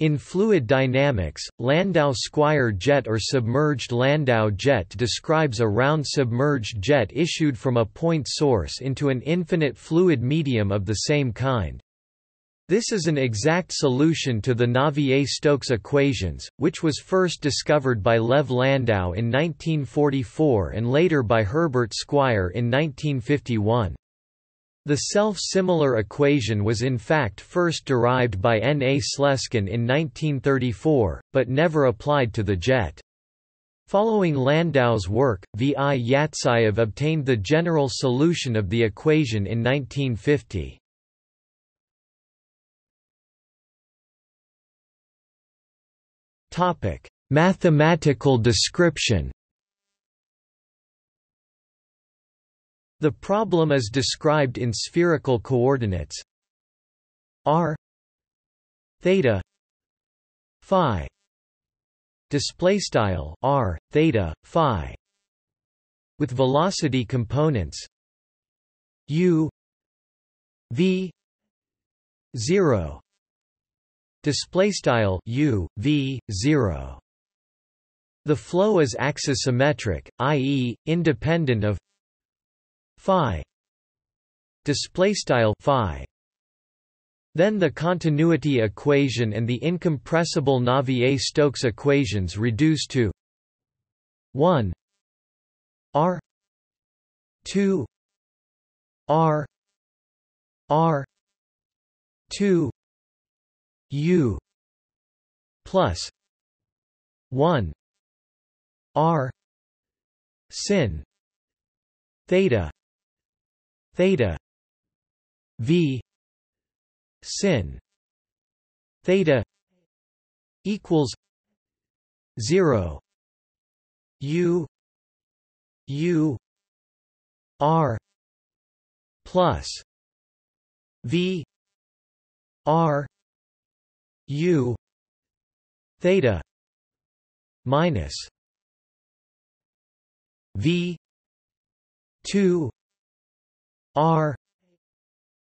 In fluid dynamics, Landau-Squire jet or submerged Landau jet describes a round submerged jet issued from a point source into an infinite fluid medium of the same kind. This is an exact solution to the Navier-Stokes equations, which was first discovered by Lev Landau in 1944 and later by Herbert Squire in 1951. The self-similar equation was in fact first derived by N. A. Slezkin in 1934, but never applied to the jet. Following Landau's work, V. I. Yatseyev obtained the general solution of the equation in 1950. Mathematical description The problem is described in spherical coordinates. R theta phi display style r theta phi with velocity components u v 0 display style u v 0 the flow is axisymmetric i.e independent of phi. Display style phi. Then the continuity equation and the incompressible Navier-Stokes equations reduce to 1 r 2 r r 2 u plus 1 r sin theta theta. V. Sin. Theta equals 0 u. U. R. Plus v. R. U. Theta minus v. 2 R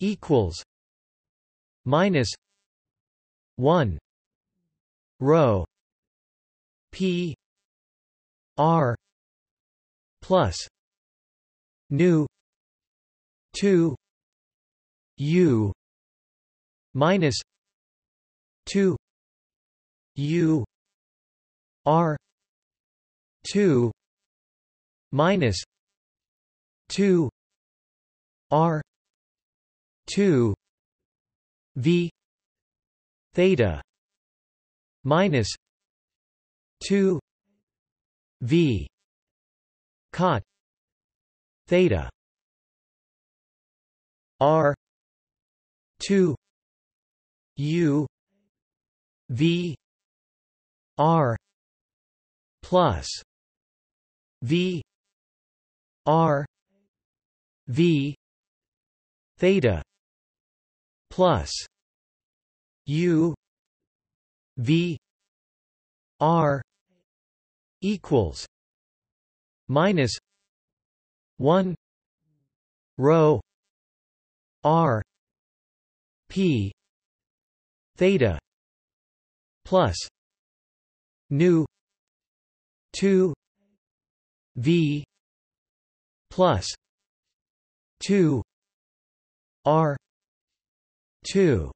equals minus one rho P R plus nu two U minus two U R two minus two R two V theta minus two V cot theta R two U V R plus V R V theta plus u v r equals minus 1 rho r p theta plus nu 2 v plus 2 R. two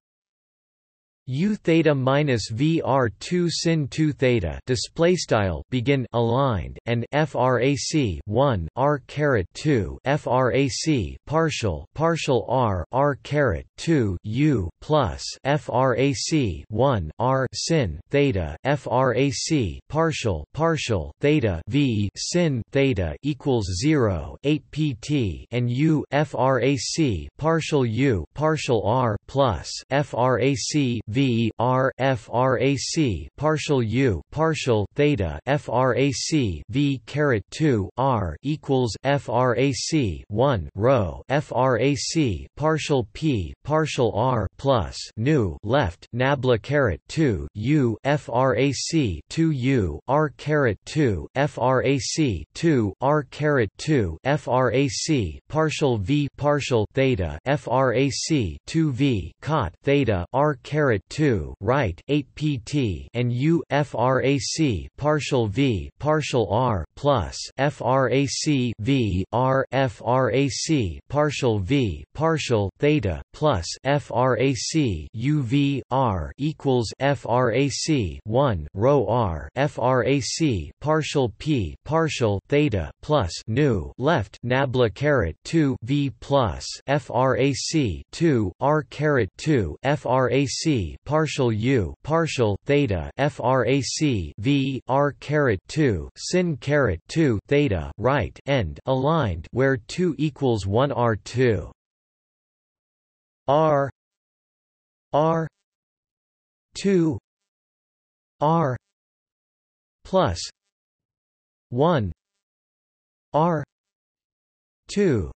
U theta minus VR two sin two theta display style begin aligned and frac one R caret two frac partial partial R R caret two U plus frac one R sin theta frac partial partial theta V sin theta equals zero eight PT and U frac partial U partial R plus frac v r frac partial u partial theta frac v caret 2 r equals frac 1 rho frac partial p partial r plus nu left nabla caret 2 u frac 2 u r caret 2 frac 2 r caret 2 frac partial v partial theta frac 2 v cot theta r caret 2 right 8 pt and u frac partial v partial r plus frac v r frac partial v partial theta plus frac u v r equals frac 1 rho r frac partial p partial theta plus nu left nabla caret 2 v plus frac 2 r caret 2 frac partial u partial theta frac v r caret 2 sin caret 2 theta right end aligned where 2 equals 1 r2 r r 2 r plus 1 r 2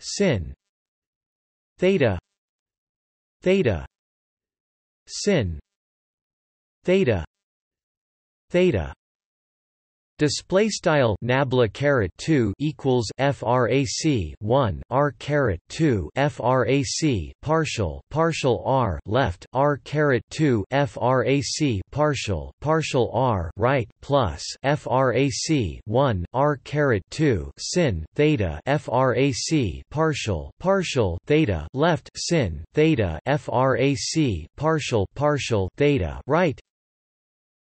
sin theta theta. Sin. Theta. Theta Display style nabla caret two equals frac one r caret two frac partial partial r left r caret two frac partial partial r right plus frac one r caret two sin theta frac partial partial theta left sin theta frac partial partial theta right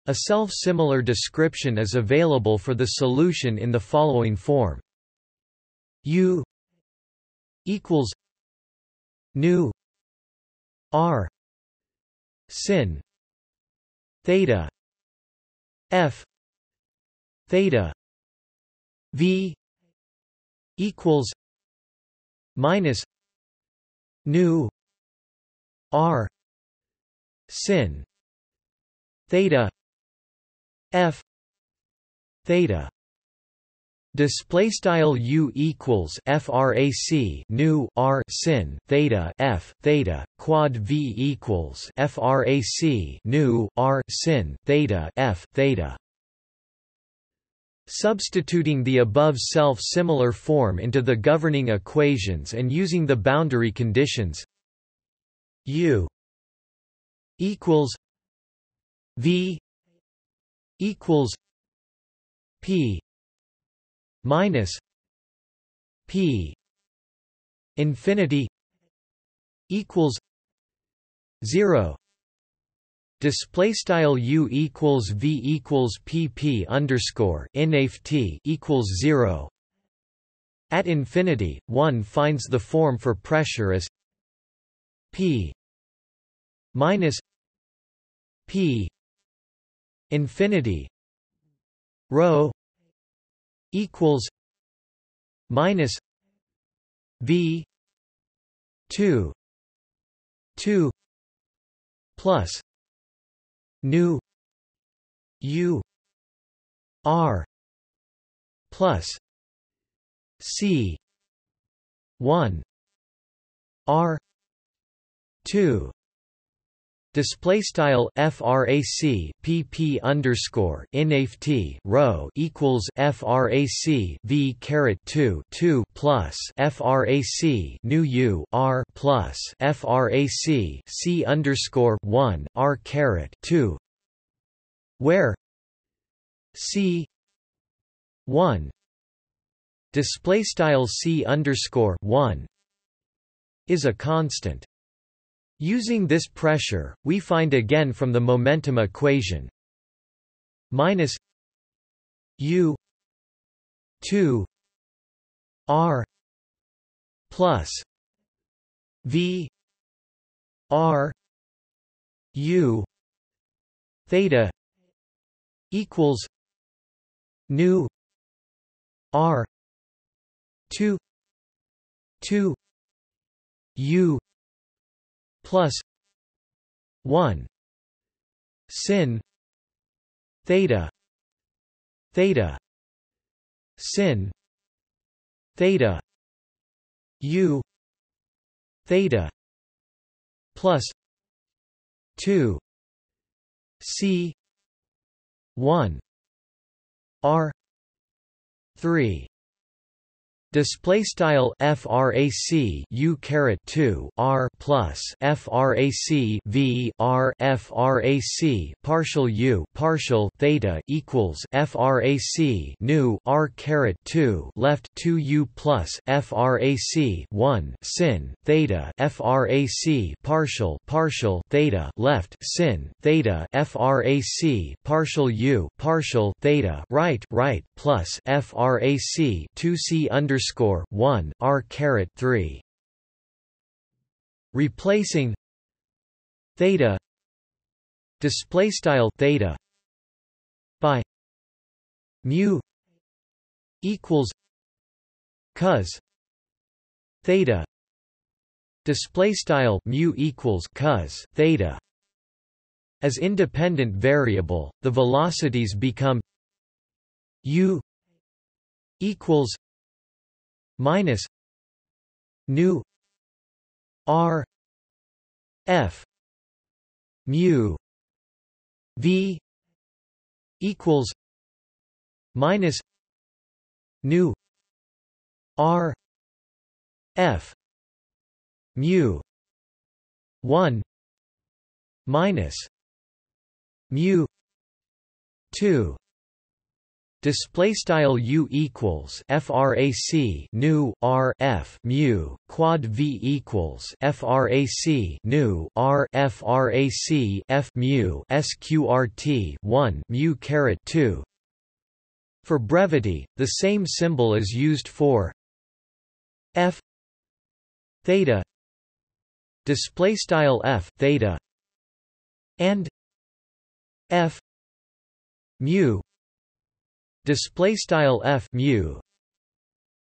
a self-similar description is available for the solution in the following form. U equals nu r sin theta f theta v equals minus nu r sin theta f theta display style u equals frac nu r sin theta f theta quad v equals frac nu r sin theta f theta Substituting the above self-similar form into the governing equations and using the boundary conditions u equals v equals P minus P infinity equals zero Display style u equals v equals pp underscore t equals zero. At infinity, one finds the form for pressure as p minus p infinity rho equals minus v 2 2 plus nu u r plus c 1 r 2 Display style frac pp underscore inft rho equals frac v caret 2 2 plus frac nu u r plus frac c underscore 1 r caret 2 where c 1 display style c underscore 1 is a constant Using this pressure, we find again from the momentum equation minus u 2 r plus v r u theta equals nu r 2 2 u plus 1 sin theta theta sin theta u theta plus 2 c 1 r 3 Display style frac u caret 2 r plus frac v r frac partial u partial theta equals frac nu r caret 2 left 2 u plus frac 1 sin theta frac partial partial theta left sin theta frac partial u partial theta right right plus frac 2 c underscore underscore one R caret three. Replacing theta display style theta by mu equals cos theta display style mu equals cos theta. As independent variable the velocities become u equals minus nu r f mu v equals minus nu r f mu 1 minus mu 2 Display style u equals frac nu r f mu quad v equals frac nu r frac f mu sqrt 1 mu caret 2. For brevity, the same symbol is used for f theta display style f theta and f mu display style f mu.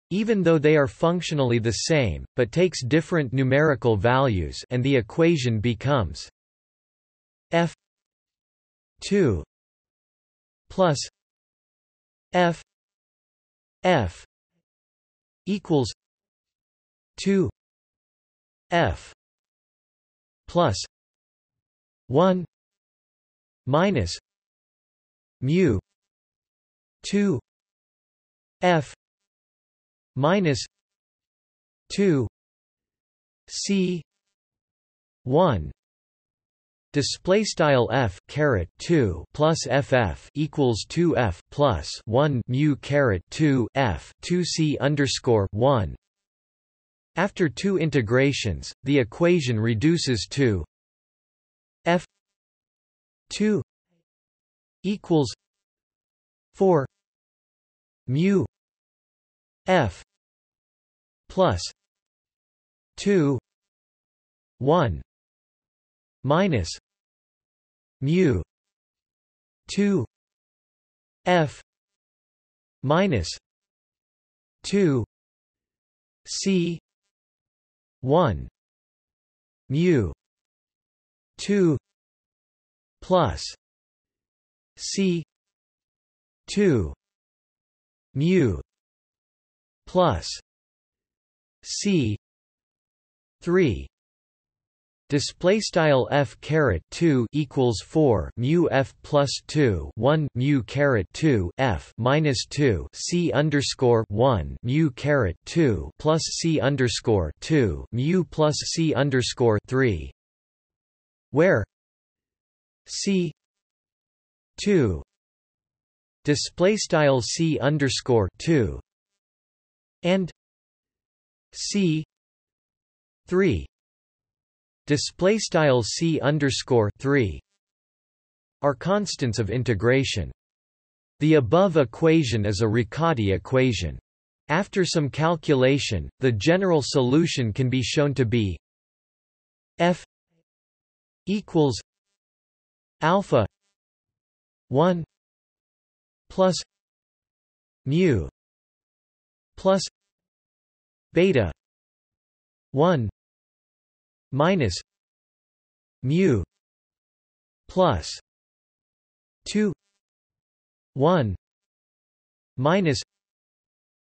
Even though they are functionally the same but takes different numerical values and the equation becomes f 2 plus f f equals 2 f plus 1 minus mu 2 f minus 2 c 1 Display style f caret 2 plus ff equals 2 f plus 1 mu caret 2 f 2 c underscore 1. After two integrations, the equation reduces to f 2 equals 4 mu f plus 2 1 minus mu 2 f minus 2 c 1 mu 2 plus c 2 mu plus c 3 Display style f caret two equals four mu f plus two one mu caret two f minus two c underscore one mu caret two plus c underscore two mu plus c underscore three, where c two display style c underscore 2 and c 3 display style c underscore 3 are constants of integration. The above equation is a riccati equation. After some calculation the general solution can be shown to be f equals alpha 1 plus mu plus beta 1 minus mu plus 2 1 minus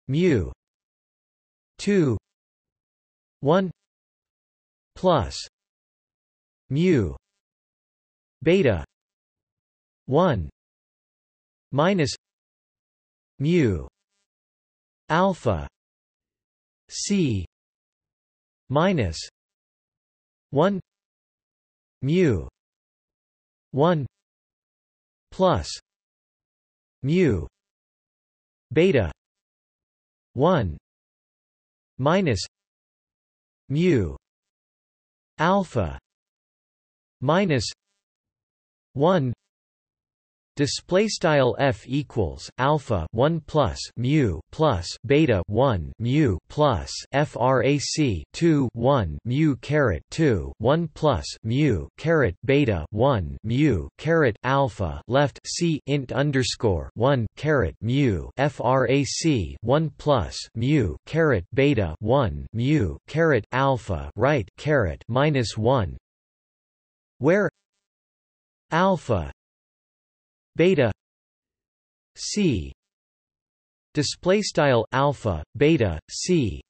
mu 2 1 plus mu beta 1 minus mu alpha C minus 1 mu 1 plus mu beta 1 minus mu alpha minus 1 Display style f equals alpha 1 plus mu plus beta 1 mu plus frac 2 1 mu caret 2 1 plus mu caret beta 1 mu caret alpha left c int underscore 1 caret mu frac 1 plus mu caret beta 1 mu caret alpha right caret minus 1 where alpha beta c display style alpha beta c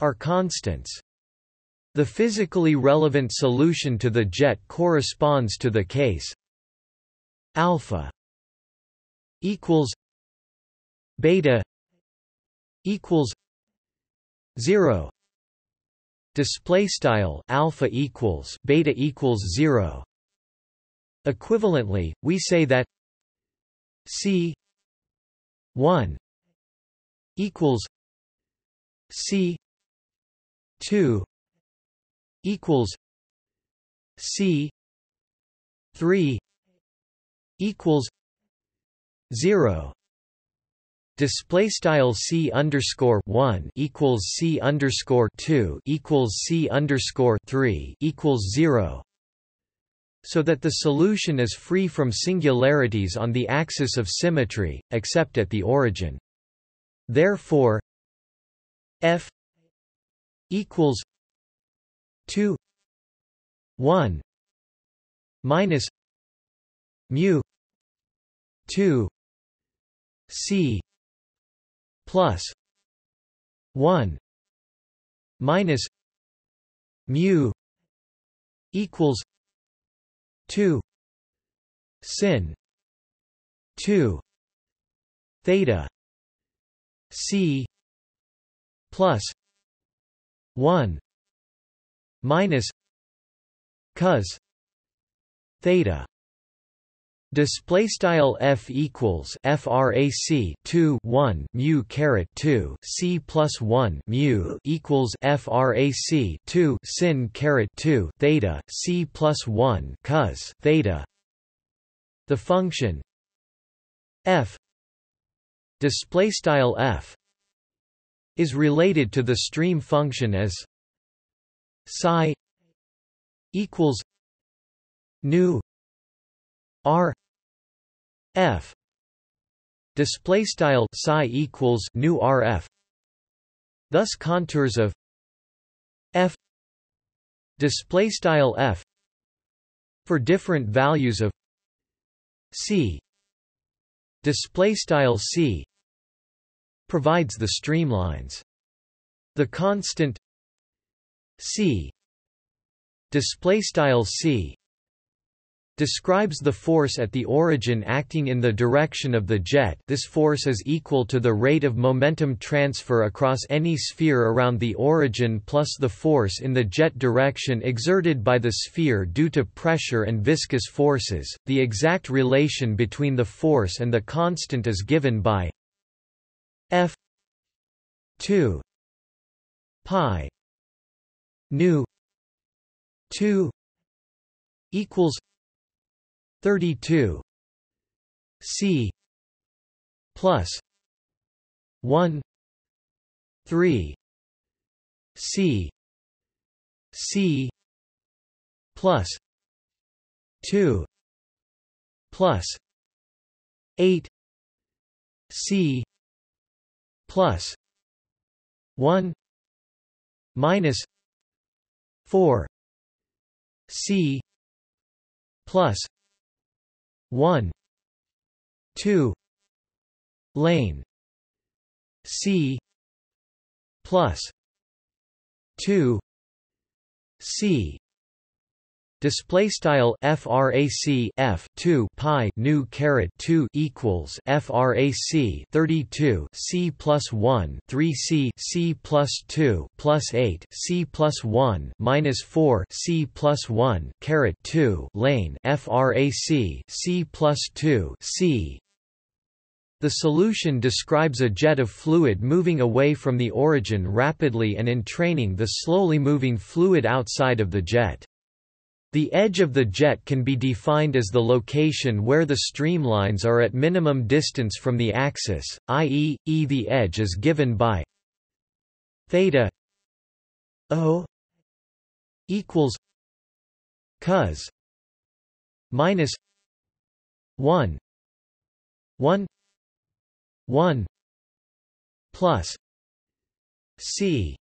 are constants. The physically relevant solution to the jet corresponds to the case alpha equals beta equals 0 display style alpha equals beta equals 0 Equivalently, we say that C 1 equals C 2 equals C 3 equals 0 Display style c underscore one equals c underscore two equals c underscore three equals zero so that the solution is free from singularities on the axis of symmetry, except at the origin. Therefore, f equals 2 1 minus mu 2 c plus 1 minus mu equals 2 sin 2 theta c plus 1 minus cos theta Display style f equals frac 2 1 mu caret 2 c plus 1 mu equals frac 2 sin caret 2 theta c plus 1 cos theta. The function f display style f is related to the stream function as psi equals nu r f. Display style psi equals nu rf. Thus contours of f. Display style f. For different values of c. Display style c. Provides the streamlines. The constant c. Display style c describes the force at the origin acting in the direction of the jet this force is equal to the rate of momentum transfer across any sphere around the origin plus the force in the jet direction exerted by the sphere due to pressure and viscous forces. The exact relation between the force and the constant is given by f 2 pi nu 2 equals 32 C. plus 1 3 C. C. plus 2 plus 8 C. plus 1 minus 4 C. plus 1 2 lane C plus 2 C display style frac f 2 pi nu caret 2 equals frac 32 c plus 1 3 c c plus 2 plus 8 c plus 1 minus 4 c plus 1 caret 2 lane frac c plus 2 c the solution describes a jet of fluid moving away from the origin rapidly and entraining the slowly moving fluid outside of the jet. The edge of the jet can be defined as the location where the streamlines are at minimum distance from the axis, i.e., e the edge is given by theta o equals cos minus 1 1 1 plus c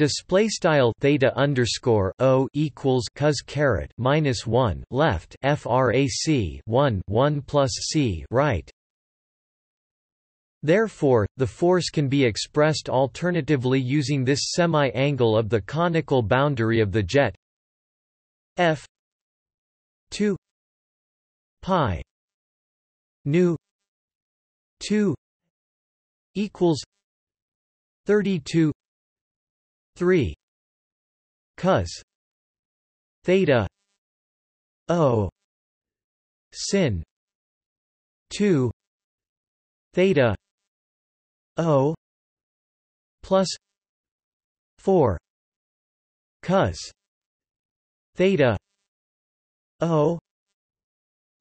display style theta underscore o equals cos caret minus 1 left frac 1 1 plus c right. Therefore, the force can be expressed alternatively using this semi-angle of the conical boundary of the jet f 2 pi nu 2 equals 32 3 cos theta. O. Sin. 2 theta. O. Plus. 4 cos theta. O.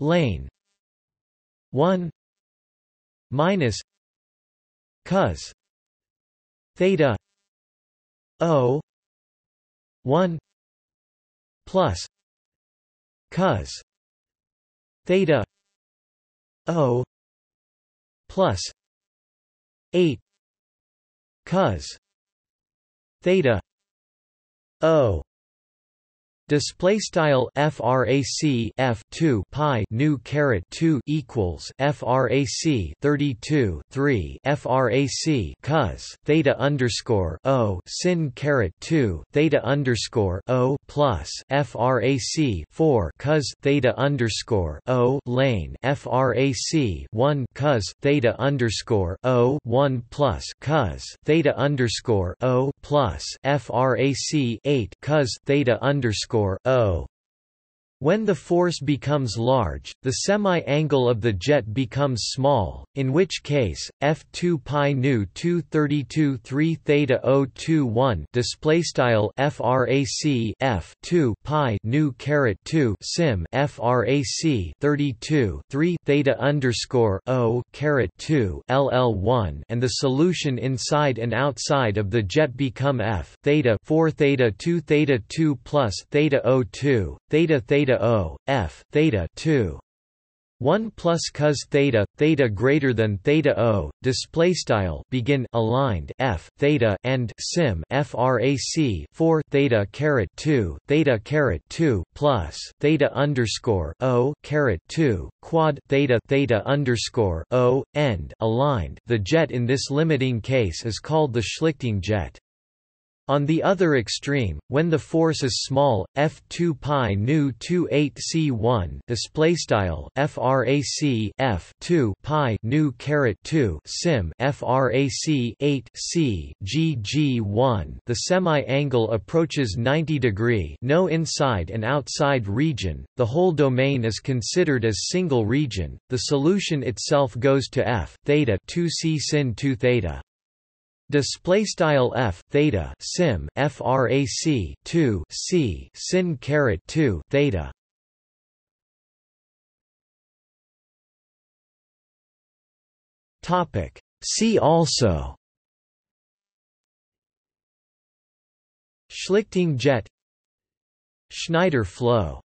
Lane. 1 minus. Cos theta o 1 plus cos theta o plus 8 cos theta o Display style frac f 2 pi nu caret 2 equals frac 32 3 frac cos theta underscore o sin caret 2 theta underscore o plus frac 4 cos theta underscore o lane frac 1 cos theta underscore o 1 plus cos theta underscore o plus frac 8 cos theta underscore O. When the force becomes large, the semi-angle of the jet becomes small, in which case f2 pi nu 232 3 theta 021 display style frac f 2 pi nu caret 2 sim frac 32 3 theta underscore o caret 2 ll1 and the solution inside and outside of the jet become f theta 4 theta 2 theta 2 plus theta 02 theta theta theta O, F, theta 2. 1 plus cos theta theta greater than theta o display style begin aligned f theta and sim frac 4 theta caret 2 theta caret 2 plus theta underscore o caret 2 quad theta theta underscore o end aligned the jet in this limiting case is called the Schlichting jet on the other extreme, when the force is small, f2 pi nu 28 c1 display style frac f 2 pi nu caret 2 sim frac 8 c gg1 the semi-angle approaches 90 degree no inside and outside region the whole domain is considered as single region the solution itself goes to f theta 2 c sin 2 theta Display style f theta sim frac 2 c sin caret 2 theta. Topic. See also. Schlichting jet. Schneider flow